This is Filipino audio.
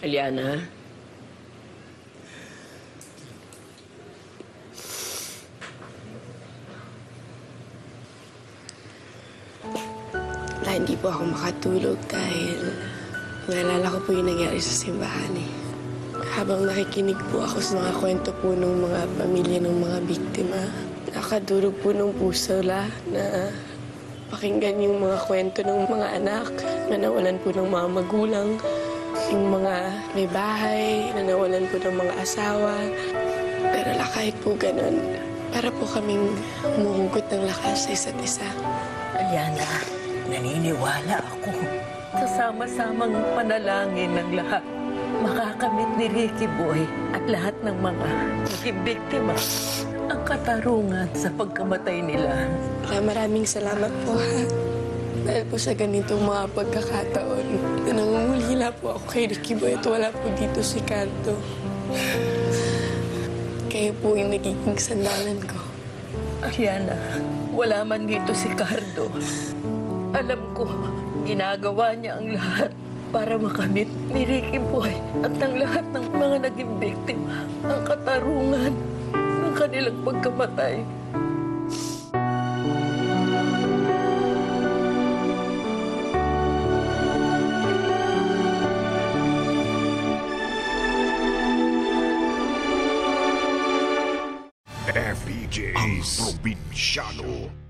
Aliana? Wala, hindi po ako makatulog dahil naalala ko po yung nangyari sa simbahan eh. Habang nakikinig po ako sa mga kwento po ng mga pamilya ng mga biktima, nakadurog po ng puso la na pakinggan yung mga kwento ng mga anak na nawalan po ng mga magulang, yung mga may bahay na nawalan po ng mga asawa. Pero la, kahit po ganun, para po kaming humuhugot ng lakas sa isa't isa. Aliana, naniniwala ako sa sama-samang panalangin ng lahat. Makakamit ni Ricky Boy at lahat ng mga naging biktima ang katarungan sa pagkamatay nila. Kaya maraming salamat po ha. Dahil po sa ganitong mga pagkakataon nangungulila po ako kay Ricky Boy at wala po dito si Canto. Kayo po yung nagiging sandalan ko. Ariana, wala man dito si Cardo. Alam ko, ginagawa niya ang lahat para makamit ni Ricky Boy at ng lahat ng mga naging biktima ang katarungan ng kanilang pagkamatay. FEJs Provinciano.